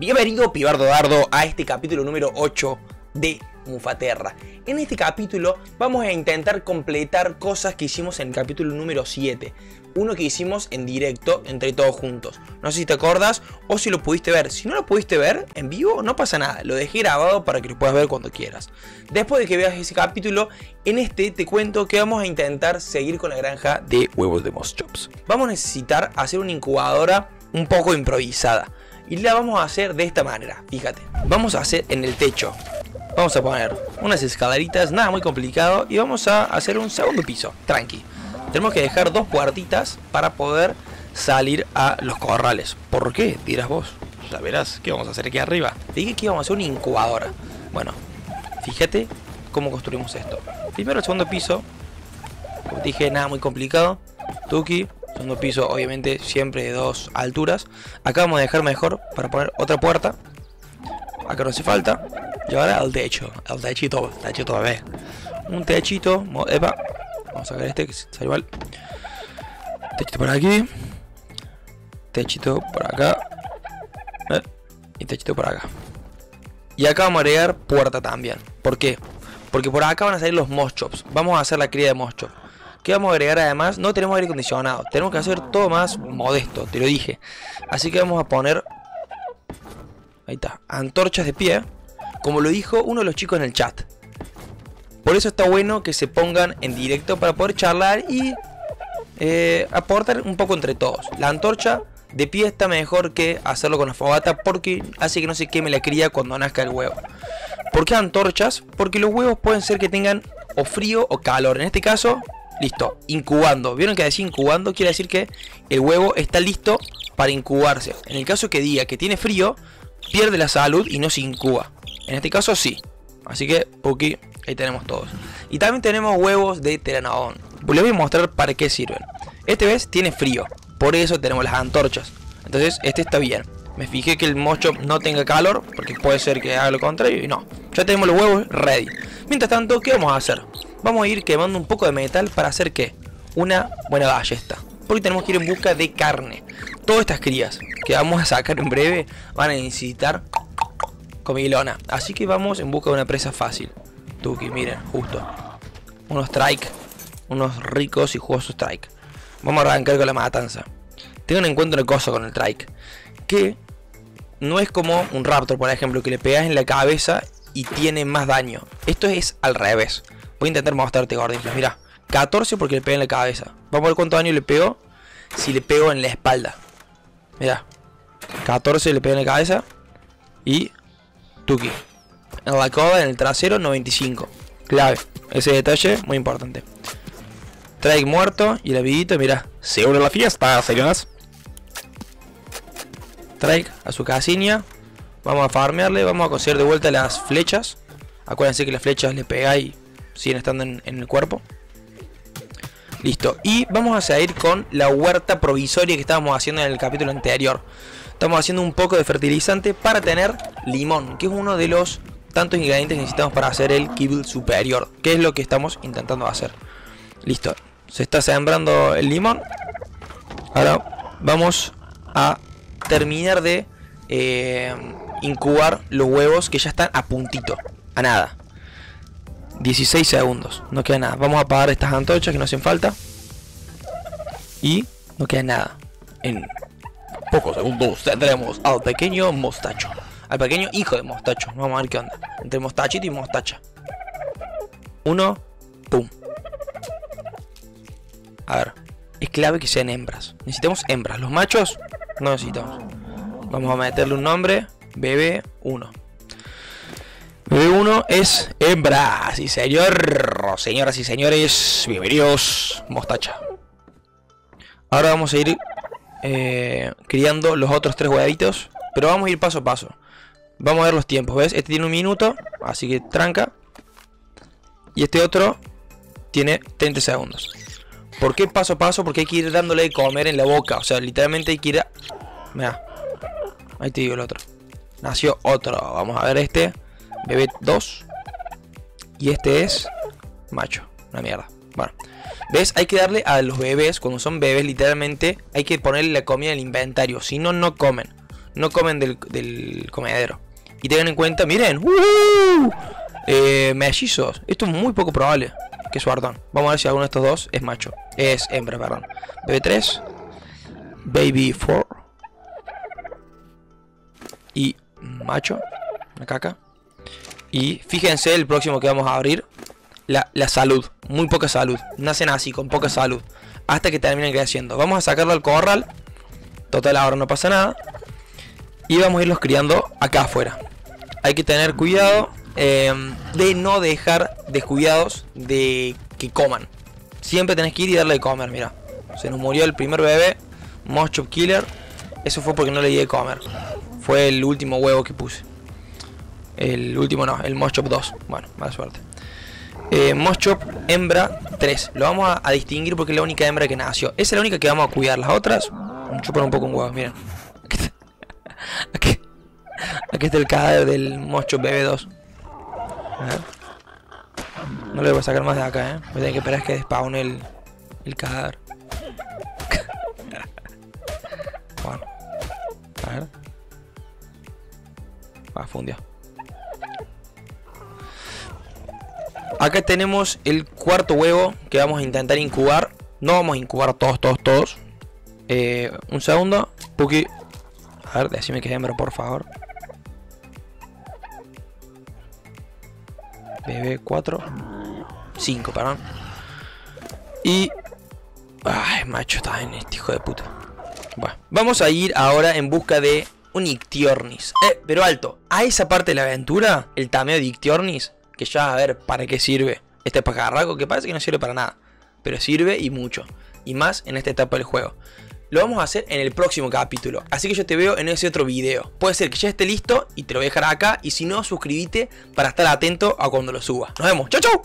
Bienvenido Pibardo Dardo a este capítulo número 8 de Mufaterra. En este capítulo vamos a intentar completar cosas que hicimos en el capítulo número 7. Uno que hicimos en directo entre todos juntos. No sé si te acordás o si lo pudiste ver. Si no lo pudiste ver en vivo, no pasa nada. Lo dejé grabado para que lo puedas ver cuando quieras. Después de que veas ese capítulo, en este te cuento que vamos a intentar seguir con la granja de huevos de Moschops. Vamos a necesitar hacer una incubadora un poco improvisada. Y la vamos a hacer de esta manera, fíjate. Vamos a hacer en el techo. Vamos a poner unas escaleritas, nada muy complicado. Y vamos a hacer un segundo piso, tranqui. Tenemos que dejar dos puertitas para poder salir a los corrales. ¿Por qué? Dirás vos. Ya verás, ¿qué vamos a hacer aquí arriba? dije que íbamos a hacer una incubadora. Bueno, fíjate cómo construimos esto. Primero el segundo piso. Como te dije, nada muy complicado. Tuki, Segundo piso, obviamente, siempre de dos alturas. Acá vamos a dejar mejor para poner otra puerta. Acá no hace falta. Y ahora al techo. Al techito. Techito bebé. Un techito. Epa. Vamos a sacar este que sale igual. Techito por aquí. Techito por acá. Eh, y techito por acá. Y acá vamos a agregar puerta también. ¿Por qué? Porque por acá van a salir los moschops. Vamos a hacer la cría de moschops. ¿Qué vamos a agregar además? No tenemos aire acondicionado. Tenemos que hacer todo más modesto, te lo dije. Así que vamos a poner... Ahí está. Antorchas de pie. Como lo dijo uno de los chicos en el chat. Por eso está bueno que se pongan en directo para poder charlar y eh, aportar un poco entre todos. La antorcha de pie está mejor que hacerlo con la fogata porque hace que no se queme la cría cuando nazca el huevo. ¿Por qué antorchas? Porque los huevos pueden ser que tengan o frío o calor. En este caso, Listo, incubando. ¿Vieron que decir incubando? Quiere decir que el huevo está listo para incubarse. En el caso que diga que tiene frío, pierde la salud y no se incuba. En este caso sí. Así que, Puki, ahí tenemos todos. Y también tenemos huevos de Teranodon. Les voy a mostrar para qué sirven. Este vez tiene frío, por eso tenemos las antorchas. Entonces, este está bien. Me fijé que el mocho no tenga calor, porque puede ser que haga lo contrario y no. Ya tenemos los huevos ready. Mientras tanto, ¿qué vamos a hacer? Vamos a ir quemando un poco de metal para hacer que una buena ballesta. Porque tenemos que ir en busca de carne. Todas estas crías que vamos a sacar en breve van a necesitar comilona. Así que vamos en busca de una presa fácil. Tuki, miren, justo. Unos strike. Unos ricos y jugosos strike. Vamos a arrancar con la matanza. Tengan en cuenta una cosa con el trike. Que no es como un raptor, por ejemplo, que le pegas en la cabeza y tiene más daño. Esto es al revés. Voy a intentar mostrarte gordinflas. Mira, 14 porque le pegué en la cabeza. Vamos a ver cuánto daño le pegó si le pego en la espalda. Mira, 14 le pego en la cabeza. Y Tuki. En la coda, en el trasero, 95. Clave. Ese detalle, muy importante. Trike muerto y el vidito, mira. Se une la fiesta, señoras. Trike a su casilla. Vamos a farmearle, vamos a coser de vuelta las flechas. Acuérdense que las flechas le pegáis siguen estando en, el cuerpo. Listo. Y vamos a ir con la huerta provisoria que estábamos haciendo en el capítulo anterior. Estamos haciendo un poco de fertilizante para tener limón, que es uno de los tantos ingredientes que necesitamos para hacer el kibble superior, que es lo que estamos intentando hacer. Listo. Se está sembrando el limón. Ahora vamos a terminar de eh, incubar los huevos que ya están a puntito. A nada. 16 segundos. No queda nada. Vamos a apagar estas antorchas que no hacen falta. Y no queda nada. En pocos segundos tendremos al pequeño mostacho. Al pequeño hijo de mostacho. Vamos a ver qué onda. Entre mostachito y mostacha. Uno. Pum. A ver. Es clave que sean hembras. Necesitamos hembras. Los machos no necesitamos. Vamos a meterle un nombre. Bebé 1. B1 es hembra, sí señor. Señoras y señores, bienvenidos, mostacha. Ahora vamos a ir eh, criando los otros tres huevitos. Pero vamos a ir paso a paso. Vamos a ver los tiempos, ¿ves? Este tiene un minuto, así que tranca. Y este otro tiene 30 segundos. ¿Por qué paso a paso? Porque hay que ir dándole de comer en la boca. O sea, literalmente hay que ir a... Mira. Ahí te digo el otro. Nació otro. Vamos a ver este. Bebé 2. Y este es macho. Una mierda. Bueno. ¿Ves? Hay que darle a los bebés, cuando son bebés, literalmente, hay que ponerle la comida en el inventario. Si no, no comen. no comen del, comedero. Y tengan en cuenta, miren, ¡uh! Esto es muy poco probable. Que suartón. Vamos a ver si alguno de estos dos es macho. Es hembra, perdón. BB3. Baby 4. Y macho. Una caca. Y fíjense el próximo que vamos a abrir. La, la salud. Muy poca salud. Nacen así, con poca salud. Hasta que terminen creciendo. Vamos a sacarlo al corral. Total, ahora no pasa nada. Y vamos a irlos criando acá afuera. Hay que tener cuidado eh, de no dejar descuidados de que coman. Siempre tenés que ir y darle de comer, mira. Se nos murió el primer bebé, Moschop Killer. Eso fue porque no le di de comer. Fue el último huevo que puse. El último no, el Moschop 2. Bueno, mala suerte. Eh, Moschop hembra 3. Lo vamos a, distinguir porque es la única hembra que nació. Esa es la única que vamos a cuidar. Las otras chupan un poco un huevo, miren. Aquí, aquí, está el cadáver del Moschop BB2. No le voy a sacar más de acá, eh. Voy a tener que esperar a que despawne el, el cadáver. bueno. A ver. Va, fundió. Acá tenemos el cuarto huevo que vamos a intentar incubar. No vamos a incubar todos, todos, todos. Eh, un segundo. Puki. A ver, decime que hembra, por favor. BB4. 5, perdón. Y... Ay, macho, está en este hijo de puta. Bueno, vamos a ir ahora en busca de un Ictiornis. Eh, pero alto, a esa parte de la aventura, el tameo de Ictiornis, que ya a ver para qué sirve este pajarraco, que parece que no sirve para nada, pero sirve y mucho, y más en esta etapa del juego. Lo vamos a hacer en el próximo capítulo. Así que yo te veo en ese otro video. Puede ser que ya esté listo y te lo voy a dejar acá. Y si no, suscríbete para estar atento a cuando lo suba. Nos vemos. ¡Chau, chau!